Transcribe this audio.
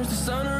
towards the sunrise